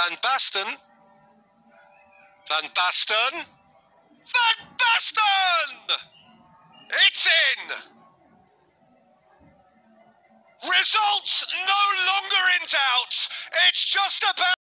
Van Basten. Van Basten. Van Basten! It's in! Results no longer in doubt. It's just about.